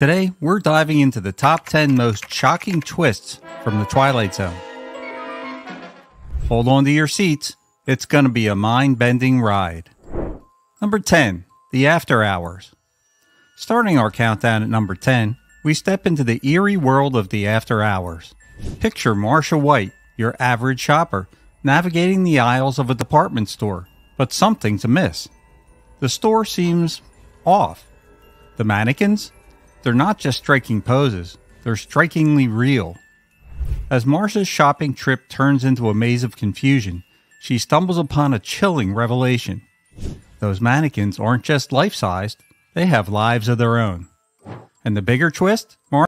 Today, we're diving into the top 10 most shocking twists from the Twilight Zone. Hold on to your seats, it's going to be a mind bending ride. Number 10, The After Hours. Starting our countdown at number 10, we step into the eerie world of the After Hours. Picture Marsha White, your average shopper, navigating the aisles of a department store, but something's amiss. The store seems off. The mannequins? They're not just striking poses, they're strikingly real. As Marsha's shopping trip turns into a maze of confusion, she stumbles upon a chilling revelation. Those mannequins aren't just life sized, they have lives of their own. And the bigger twist? Mar-